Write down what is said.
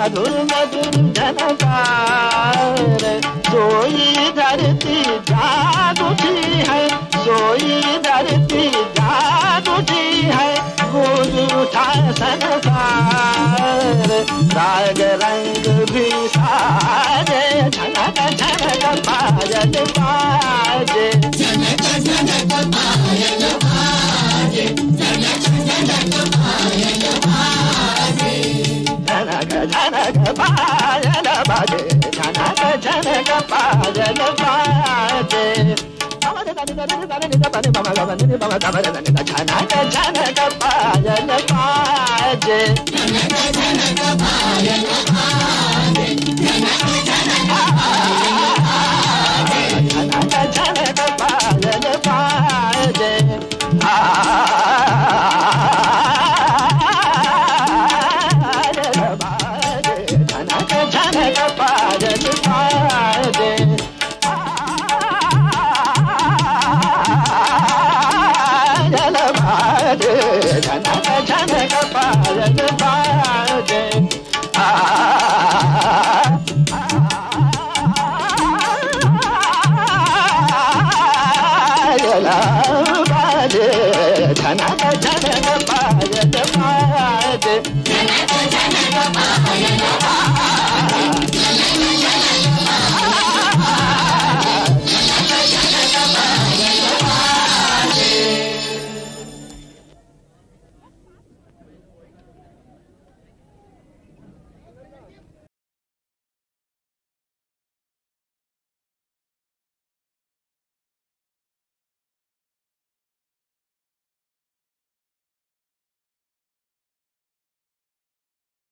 मधुर मधुर झनकार सोई धरती जाग उठी है, सोई धरती जाग उठी है गूंज उठा संसार। राग रंग भी साजे, झनक झनक पायल बाजे పాయన బాజే Janaka Janaka పాయన బాజే Janaka Janaka పాయన బాజే Janaka Janaka Janaka Janaka Paya Paya Janaka Janaka Paya Paya